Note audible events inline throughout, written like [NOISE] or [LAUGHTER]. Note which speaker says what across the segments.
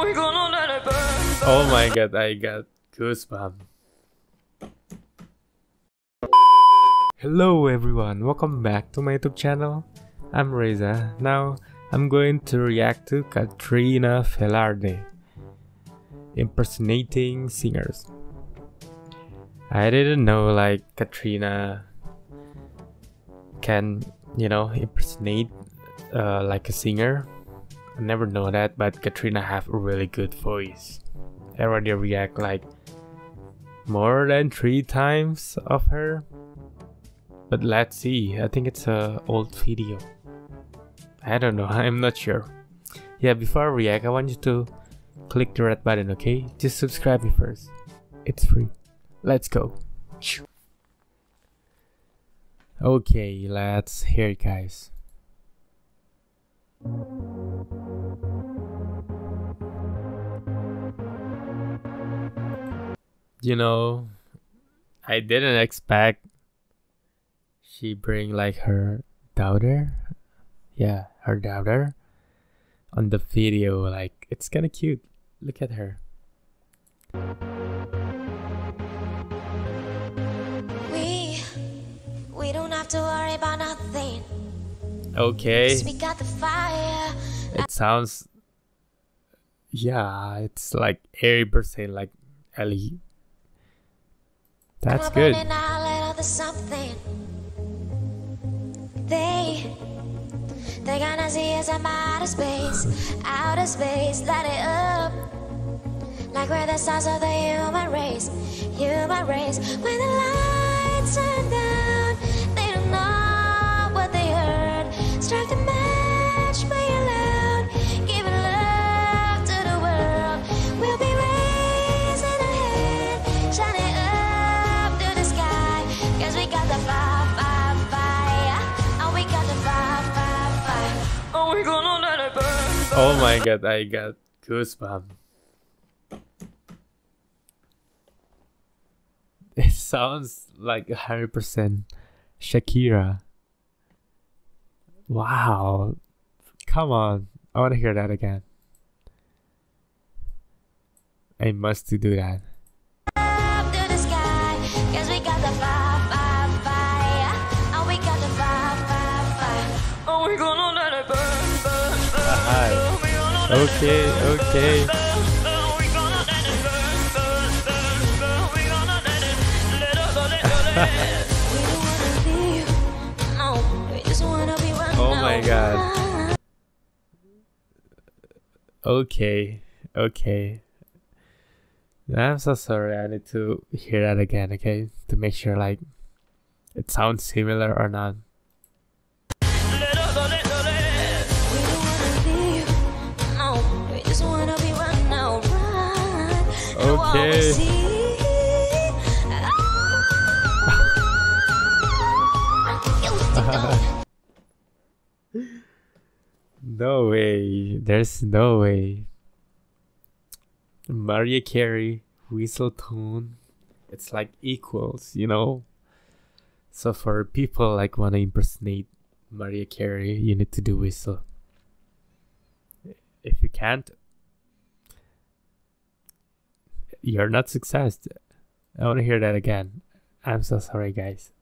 Speaker 1: Oh my god, I got goosebumps. Hello everyone, welcome back to my YouTube channel. I'm Reza. Now I'm going to react to Katrina Velarde impersonating singers. I didn't know like Katrina can, you know, impersonate uh, like a singer. I never know that, but Katrina have a really good voice. Already react like more than three times of her. But let's see, I think it's a old video. I don't know, [LAUGHS] I'm not sure. Yeah, before I react, I want you to click the red button, okay? Just subscribe me first. It's free. Let's go. Okay, let's hear it, guys. You know, I didn't expect she bring like her daughter. Yeah, her daughter on the video. Like, it's kind of cute. Look at her.
Speaker 2: We we don't have to worry about nothing.
Speaker 1: Okay.
Speaker 2: 'Cause we got the fire.
Speaker 1: It sounds yeah, it's like airy percent like Ellie. That's good.
Speaker 2: burning our little to something. They they're gonna see us from outer space, outer space, light it up. Like we're the stars of the human race, human race. When the lights turn Oh
Speaker 1: my god, I got goosebumps. It sounds like 100% Shakira. Wow. Come on. I want to hear that again. I must do that.
Speaker 2: Be one. [LAUGHS]
Speaker 1: Oh my. God. Okay, okay. I'm so sorry. I need to hear that again, okay? To make sure, like, it sounds similar or not. Okay. [LAUGHS] No way. There's no way. Mariah Carey, whistle tone, it's like equals, you know? So for people like wanna impersonate Mariah Carey, you need to do whistle. If you can't, you're not success. I wanna hear that again. I'm so sorry guys.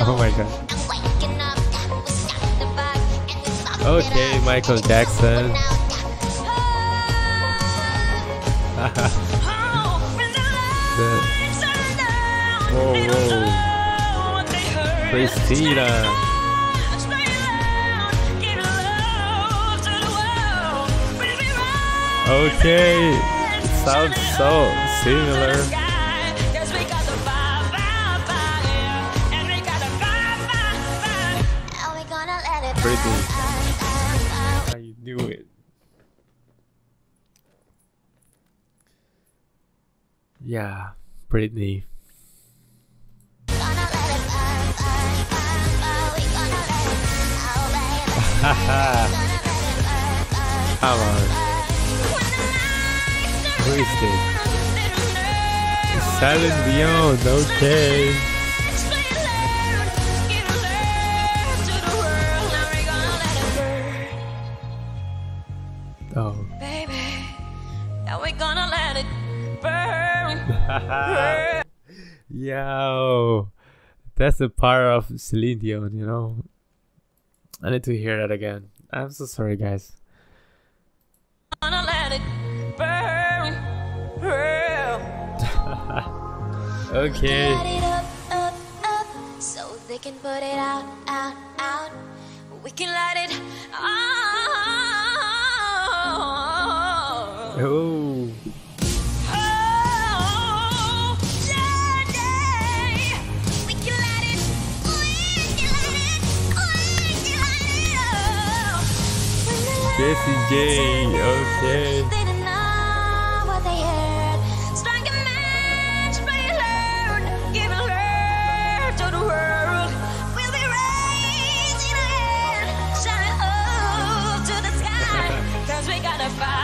Speaker 1: Oh my god. Okay. Michael Jackson. [LAUGHS] The- whoa, whoa. Christina. Okay, sounds so similar. Pretty. How you do it? Yeah, Britney. [LAUGHS] Come on twisted. Silent Beyond, okay. Oh. Baby, now we gonna let it burn. [LAUGHS] Yo, that's the power of Celine Dion, you know. I need to hear that again. I'm so sorry, guys. Okay.
Speaker 2: Up, up, up, so they can put it out, out, out. We can light it on.
Speaker 1: Oh,
Speaker 2: Oh, yeah, yeah. We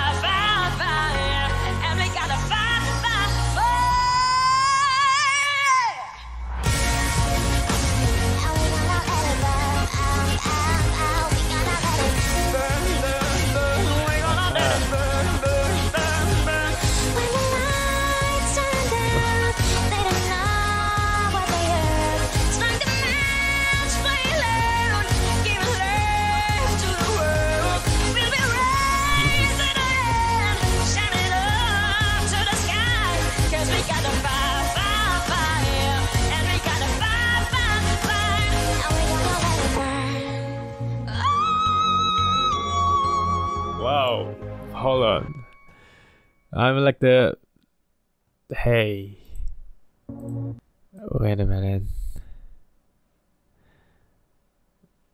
Speaker 1: Hold on. I'm like the. Hey. Wait a minute.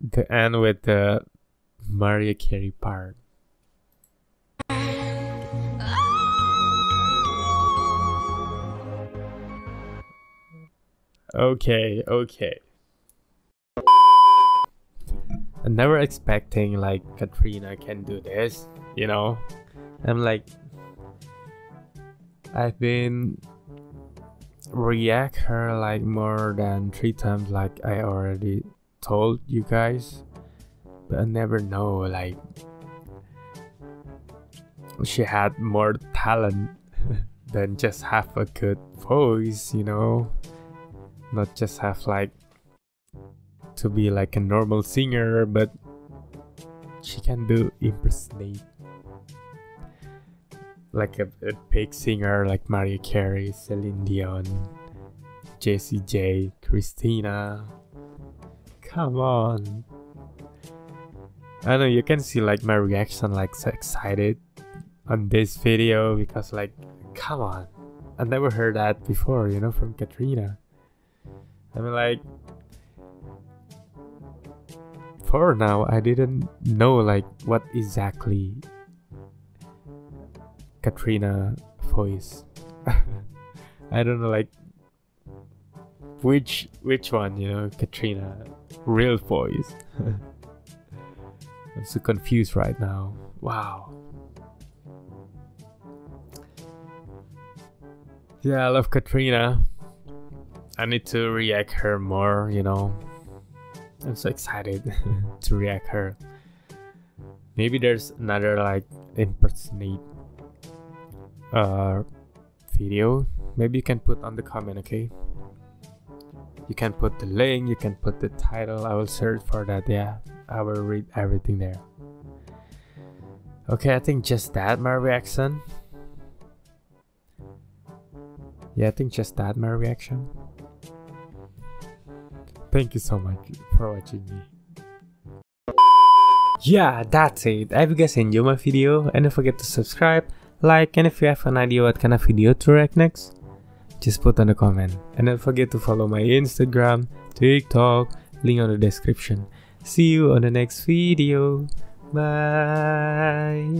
Speaker 1: The end with the Mariah Carey part. Okay, okay. I'm never expecting like Katrina can do this, you know. I'm like I've been react her like more than three times like I already told you guys. But I never know like she had more talent [LAUGHS] than just have a good voice, you know. Not just have like to be like a normal singer, but she can do impersonate like a, a big singer like Mariah Carey, Celine Dion, Jessie J, Christina. Come on. I know you can see like my reaction like so excited on this video because like come on. I never heard that before, you know, from Katrina. I mean like for now I didn't know like what exactly Katrina voice. [LAUGHS] I don't know like which which one, you know, Katrina real voice. [LAUGHS] I'm so confused right now. Wow. Yeah, I love Katrina. I need to react her more, you know. I'm so excited [LAUGHS] to react her. Maybe there's another like impersonate uh video. Maybe you can put on the comment, okay? You can put the link, you can put the title. I will search for that. Yeah, I will read everything there. Okay, I think just that my reaction. Yeah, I think just that my reaction. Thank you so much for watching me. Yeah, that's it. I hope you guys enjoyed my video and don't forget to subscribe, like, and if you have an idea what kind of video to react next, just put on the comment. And don't forget to follow my Instagram, TikTok, link on the description. See you on the next video. Bye.